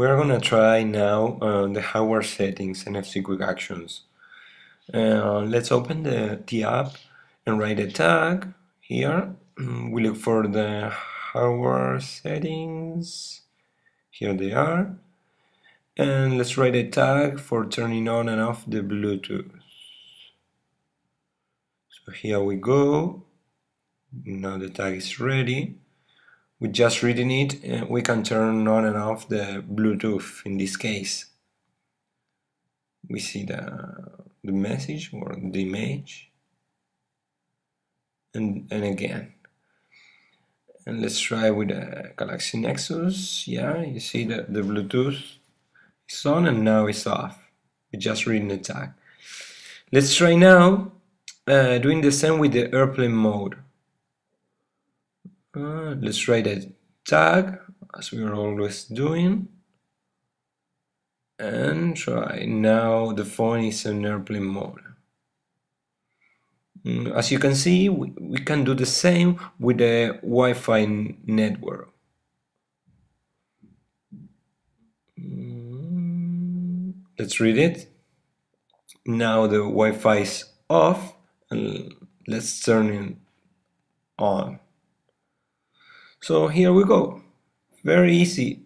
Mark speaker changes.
Speaker 1: We're gonna try now uh, the hardware settings and NFC quick actions. Uh, let's open the, the app and write a tag here. We look for the hardware settings. Here they are. And let's write a tag for turning on and off the Bluetooth. So here we go. Now the tag is ready with just reading it uh, we can turn on and off the Bluetooth in this case. We see the, the message or the image. And, and again. And let's try with the Galaxy Nexus. Yeah you see that the Bluetooth is on and now it's off. We just reading the tag let's try now uh, doing the same with the airplane mode uh, let's write a tag as we are always doing. And try. Now the phone is in airplane mode. Mm, as you can see we, we can do the same with the Wi-Fi network. Mm, let's read it. Now the Wi-Fi is off and let's turn it on so here we go. Very easy